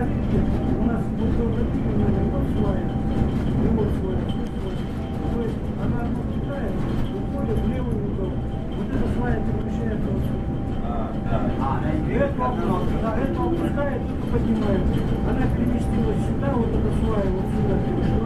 ненавидят, у нас культурно-пильная пошла, его свой, то есть она от Китая уходит в левый угол. Вот эта свая перемещается вот сюда. А, да. Это опускает, это поднимает. Она переместилась сюда, вот эта свая вот сюда перешла.